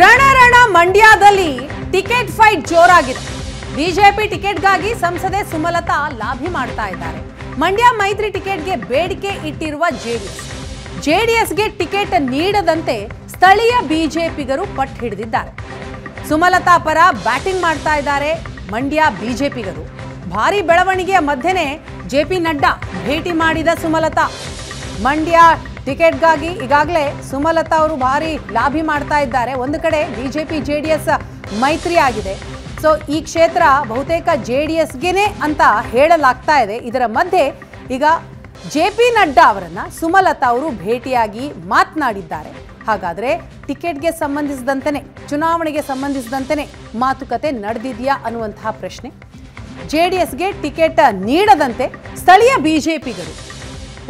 ರಣ ರಣ ಮಂಡ್ಯದಲ್ಲಿ ticket fight ಜೋರಾಗಿದೆ. ಬಿಜೆಪಿ ಟಿಕೆಟ್ಗಾಗಿ ಸಂಸದೆ ಸುಮಲತಾ ಲಾಭಿ ಮಾಡ್ತಾ ಇದ್ದಾರೆ. ಮಂಡ್ಯ ಮೈತ್ರಿ ಟಿಕೆಟ್ಗೆ ಬೇಡಿಕೆ ಇಟ್ಟಿರುವ ಜೆಡಿಎಸ್. ಜೆಡಿಎಸ್ಗೆ ಟಿಕೆಟ್ ನೀಡದಂತೆ ಸ್ಥಳೀಯ ಬಿಜೆಪಿಗರು ಪಟ್ಟು ಹಿಡಿದಿದ್ದಾರೆ. ಸುಮಲತಾ ಪರ ಬ್ಯಾಟಿಂಗ್ ಮಾಡ್ತಾ ಇದ್ದಾರೆ ಮಂಡ್ಯ ಬಿಜೆಪಿಗರು. ಭಾರಿ ಬೆಳವಣಿಗೆಯ ಮಧ್ಯೆನೇ ಜೆ ಪಿ ನಡ್ಡಾ ಭೇಟಿ ಮಾಡಿದ ಸುಮಲತಾ. ಮಂಡ್ಯ ಟಿಕೆಟ್ಗಾಗಿ ಈಗಾಗಲೇ ಸುಮಲತಾ ಅವರು ಭಾರಿ ಲಾಭಿ ಮಾಡ್ತಾ ಇದ್ದಾರೆ. ಒಂದು ಕಡೆ ಬಿಜೆಪಿ ಜೆ ಡಿ ಎಸ್ ಮೈತ್ರಿ ಆಗಿದೆ ಸೊ ಈ ಕ್ಷೇತ್ರ ಬಹುತೇಕ ಜೆ ಡಿ ಎಸ್ಗೆನೆ ಅಂತ ಹೇಳಲಾಗ್ತಾ ಇದೆ. ಇದರ ಮಧ್ಯೆ ಈಗ ಜೆ ಪಿ ನಡ್ಡಾ ಅವರನ್ನು ಸುಮಲತಾ ಅವರು ಭೇಟಿಯಾಗಿ ಮಾತನಾಡಿದ್ದಾರೆ. ಹಾಗಾದರೆ ಟಿಕೆಟ್ಗೆ ಸಂಬಂಧಿಸಿದಂತೆಯೇ ಚುನಾವಣೆಗೆ ಸಂಬಂಧಿಸಿದಂತೆಯೇ ಮಾತುಕತೆ ನಡೆದಿದೆಯಾ ಅನ್ನುವಂತಹ ಪ್ರಶ್ನೆ. ಜೆ ಡಿ ಎಸ್ಗೆ ಟಿಕೆಟ್ ನೀಡದಂತೆ ಸ್ಥಳೀಯ ಬಿಜೆಪಿಗರು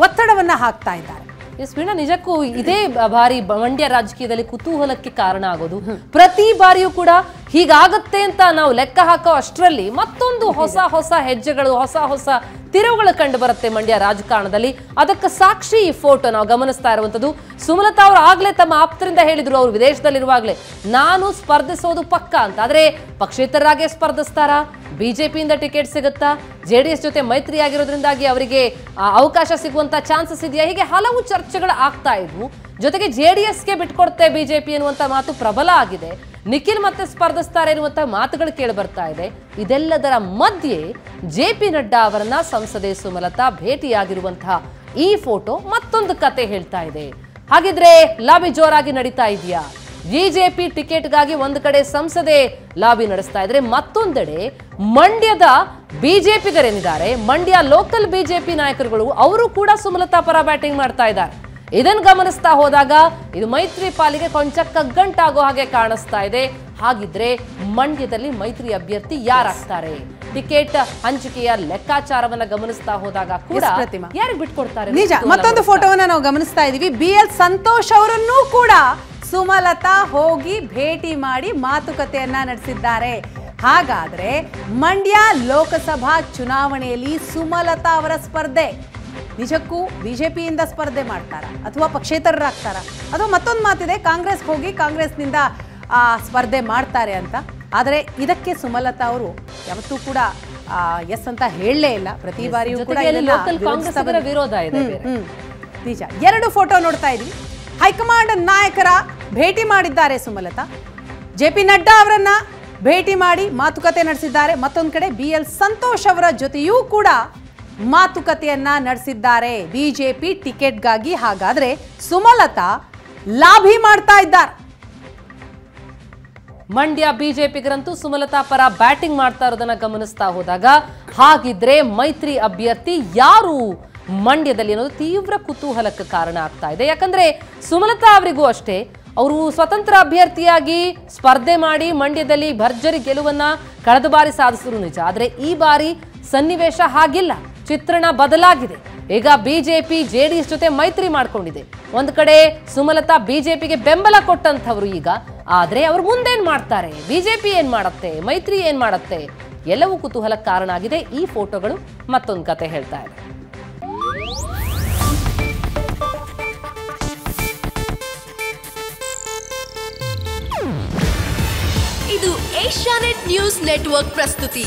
ಒತ್ತಡವನ್ನು ಹಾಕ್ತಾ ಇದ್ದಾರೆ. ಎಸ್ ವೀಣಾ ನಿಜಕ್ಕೂ ಇದೇ ಬಾರಿ ಮಂಡ್ಯ ರಾಜಕೀಯದಲ್ಲಿ ಕುತೂಹಲಕ್ಕೆ ಕಾರಣ ಆಗೋದು. ಪ್ರತಿ ಬಾರಿಯೂ ಕೂಡ ಹೀಗಾಗತ್ತೆ ಅಂತ ನಾವು ಲೆಕ್ಕ ಹಾಕೋ ಅಷ್ಟರಲ್ಲಿ ಮತ್ತೊಂದು ಹೊಸ ಹೊಸ ಹೆಜ್ಜೆಗಳು, ಹೊಸ ಹೊಸ ತಿರುವುಗಳು ಕಂಡು ಬರುತ್ತೆ ಮಂಡ್ಯ ರಾಜಕಾರಣದಲ್ಲಿ. ಅದಕ್ಕೆ ಸಾಕ್ಷಿ ಈ ಫೋಟೋ ನಾವು ಗಮನಿಸ್ತಾ ಇರುವಂತದ್ದು ಸುಮಲತಾ ಅವರು ಆಗಲೇ ತಮ್ಮ ಆಪ್ತರಿಂದ ಹೇಳಿದ್ರು, ಅವರು ವಿದೇಶದಲ್ಲಿರುವಾಗಲೇ. ನಾನು ಸ್ಪರ್ಧಿಸೋದು ಪಕ್ಕ ಅಂತ. ಆದರೆ ಪಕ್ಷೇತರರಾಗೆ ಸ್ಪರ್ಧಿಸ್ತಾರಾ? ಬಿಜೆಪಿಯಿಂದ ಟಿಕೆಟ್ ಸಿಗುತ್ತಾ? ಜೆ ಡಿ ಎಸ್ ಜೊತೆ ಮೈತ್ರಿ ಆಗಿರೋದ್ರಿಂದಾಗಿ ಅವರಿಗೆ ಅವಕಾಶ ಸಿಗುವಂತ ಚಾನ್ಸಸ್ ಇದೆಯಾ? ಹೀಗೆ ಹಲವು ಚರ್ಚೆಗಳು ಆಗ್ತಾ ಇದ್ವು. ಜೊತೆಗೆ ಜೆ ಡಿ ಎಸ್ಗೆ ಬಿಟ್ಕೊಡುತ್ತೆ ಬಿಜೆಪಿ ಎನ್ನುವಂಥ ಮಾತು ಪ್ರಬಲ ಆಗಿದೆ. ನಿಖಿಲ್ ಮತ್ತೆ ಸ್ಪರ್ಧಿಸ್ತಾರೆ ಎನ್ನುವಂತ ಮಾತುಗಳು ಕೇಳಿ ಬರ್ತಾ ಇದೆ. ಇದೆಲ್ಲದರ ಮಧ್ಯೆ ಜೆ ಪಿ ನಡ್ಡಾ ಅವರನ್ನ ಸಂಸದೆ ಸುಮಲತಾ ಭೇಟಿಯಾಗಿರುವಂತಹ ಈ ಫೋಟೋ ಮತ್ತೊಂದು ಕತೆ ಹೇಳ್ತಾ ಇದೆ. ಹಾಗಿದ್ರೆ ಲಾಬಿ ಜೋರಾಗಿ ನಡೀತಾ ಇದೆಯಾ? ಬಿಜೆಪಿ ಟಿಕೆಟ್ಗಾಗಿ ಒಂದು ಕಡೆ ಸಂಸದೆ ಲಾಬಿ ನಡೆಸ್ತಾ ಇದ್ರೆ ಮತ್ತೊಂದೆಡೆ ಮಂಡ್ಯದ ಬಿಜೆಪಿಗರೇನಿದ್ದಾರೆ. ಮಂಡ್ಯ ಲೋಕಲ್ ಬಿಜೆಪಿ ನಾಯಕರುಗಳು, ಅವರು ಕೂಡ ಸುಮಲತಾ ಪರ ಬ್ಯಾಟಿಂಗ್ ಮಾಡ್ತಾ ಇದ್ದಾರೆ. ಇದನ್ನ ಗಮನಿಸ್ತಾ ಹೋದಾಗ ಇದು ಮೈತ್ರಿ ಪಾಲಿಗೆ ಕೊಂಚ ಕಗ್ಗಂಟಾಗೋ ಹಾಗೆ ಕಾಣಿಸ್ತಾ ಇದೆ. ಹಾಗಿದ್ರೆ ಮಂಡ್ಯದಲ್ಲಿ ಮೈತ್ರಿ ಅಭ್ಯರ್ಥಿ ಯಾರಾಗ್ತಾರೆ? ಟಿಕೆಟ್ ಹಂಚಿಕೆಯ ಲೆಕ್ಕಾಚಾರವನ್ನ ಗಮನಿಸ್ತಾ ಹೋದಾಗ ಕೂಡ. ಯಾರಿಗೆ ಬಿಟ್ಕೊಡ್ತಾರೆ ನಿಜ ಮತ್ತೊಂದು ಫೋಟೋವನ್ನ ನಾವು ಗಮನಿಸ್ತಾ ಇದೀವಿ. ಬಿ ಎಲ್ ಸಂತೋಷ್ ಅವರನ್ನೂ ಕೂಡ ಸುಮಲತಾ ಹೋಗಿ ಭೇಟಿ ಮಾಡಿ ಮಾತುಕತೆಯನ್ನ ನಡೆಸಿದ್ದಾರೆ. ಹಾಗಾದ್ರೆ ಮಂಡ್ಯ ಲೋಕಸಭಾ ಚುನಾವಣೆಯಲ್ಲಿ ಸುಮಲತಾ ಅವರ ಸ್ಪರ್ಧೆ. ನಿಜಕ್ಕೂ ಬಿಜೆಪಿಯಿಂದ ಸ್ಪರ್ಧೆ ಮಾಡ್ತಾರಾ? ಅಥವಾ ಪಕ್ಷೇತರರಾಗ್ತಾರ? ಅಥವಾ ಮತ್ತೊಂದು ಮಾತಿದೆ. ಕಾಂಗ್ರೆಸ್ ಹೋಗಿ ಕಾಂಗ್ರೆಸ್ನಿಂದ ಆ, ಸ್ಪರ್ಧೆ ಮಾಡ್ತಾರೆ ಅಂತ. ಆದರೆ ಇದಕ್ಕೆ ಸುಮಲತಾ ಅವರು ಯಾವತ್ತೂ ಕೂಡ ಎಸ್ ಅಂತ ಹೇಳಲೇ ಇಲ್ಲ. ಪ್ರತಿ ಬಾರಿಯೂ ಕೂಡ. ವಿರೋಧ ಇದೆ ನಿಜ. ಎರಡು ಫೋಟೋ ನೋಡ್ತಾ ಇದೀವಿ ಹೈಕಮಾಂಡ್ ನಾಯಕರ ಭೇಟಿ ಮಾಡಿದ್ದಾರೆ ಸುಮಲತಾ. ಜೆ ಪಿ ನಡ್ಡಾ ಅವರನ್ನ ಭೇಟಿ ಮಾಡಿ ಮಾತುಕತೆ ನಡೆಸಿದ್ದಾರೆ. ಮತ್ತೊಂದು ಕಡೆ ಬಿ ಎಲ್ ಸಂತೋಷ್ ಅವರ ಜೊತೆಯೂ ಕೂಡ ಮಾತುಕತೆಯನ್ನ ನಡೆಸಿದ್ದಾರೆ. ಬಿಜೆಪಿ ಟಿಕೆಟ್ಗಾಗಿ ಹಾಗಾದ್ರೆ ಸುಮಲತಾ ಲಾಭಿ ಮಾಡ್ತಾ ಇದ್ದಾರೆ. ಮಂಡ್ಯ ಬಿಜೆಪಿಗರಂತೂ ಸುಮಲತಾ ಪರ ಬ್ಯಾಟಿಂಗ್ ಮಾಡ್ತಾ ಇರೋದನ್ನ ಗಮನಿಸ್ತಾ ಹೋದಾಗ ಹಾಗಿದ್ರೆ ಮೈತ್ರಿ ಅಭ್ಯರ್ಥಿ ಯಾರು? ಮಂಡ್ಯದಲ್ಲಿ ಅನ್ನೋದು ತೀವ್ರ ಕುತೂಹಲಕ್ಕೆ ಕಾರಣ ಆಗ್ತಾ ಇದೆ. ಯಾಕಂದ್ರೆ ಸುಮಲತಾ ಅವರಿಗೂ ಅಷ್ಟೇ, ಅವರು ಸ್ವತಂತ್ರ ಅಭ್ಯರ್ಥಿಯಾಗಿ ಸ್ಪರ್ಧೆ ಮಾಡಿ ಮಂಡ್ಯದಲ್ಲಿ ಭರ್ಜರಿ ಗೆಲುವನ್ನ ಕಳೆದ ಬಾರಿ ಸಾಧಿಸಿದ್ರು ನಿಜ. ಆದ್ರೆ ಈ ಬಾರಿ ಸನ್ನಿವೇಶ ಹಾಗಿಲ್ಲ. ಚಿತ್ರಣ ಬದಲಾಗಿದೆ. ಈಗ ಬಿಜೆಪಿ, ಜೆಡಿಎಸ್ ಜೊತೆ ಮೈತ್ರಿ ಮಾಡ್ಕೊಂಡಿದೆ. ಒಂದು ಕಡೆ ಸುಮಲತಾ ಬಿಜೆಪಿಗೆ ಬೆಂಬಲ ಕೊಟ್ಟಂಥವ್ರು ಈಗ. ಆದರೆ ಅವ್ರು ಮುಂದೇನು ಮಾಡ್ತಾರೆ? ಬಿಜೆಪಿ ಏನು ಮಾಡತ್ತೆ? ಮೈತ್ರಿ ಏನು ಮಾಡತ್ತೆ? ಎಲ್ಲವೂ ಕುತೂಹಲಕ್ಕೆ ಕಾರಣ ಆಗಿದೆ ಈ ಫೋಟೋಗಳು. ಮತ್ತೊಂದು ಕತೆ ಹೇಳ್ತಾ ಇದೆ ಇದು ಏಷ್ಯಾನೆಟ್ ನ್ಯೂಸ್ ನೆಟ್ವರ್ಕ್ ಪ್ರಸ್ತುತಿ.